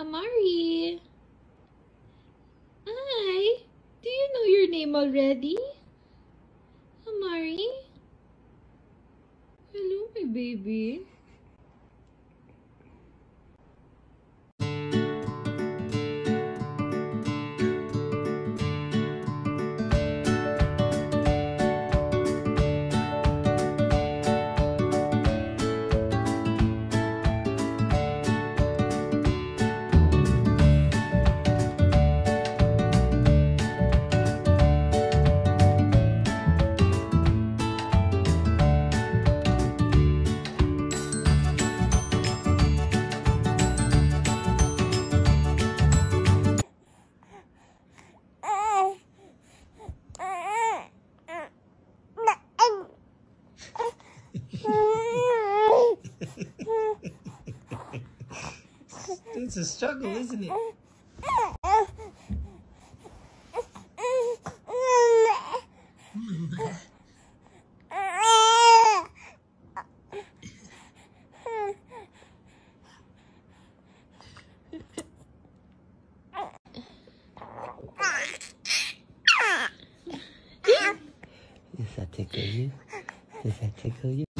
Amari. Hi. Do you know your name already? Amari? Hello, my baby. It's a struggle, isn't it? Does that tickle you? Does that tickle you?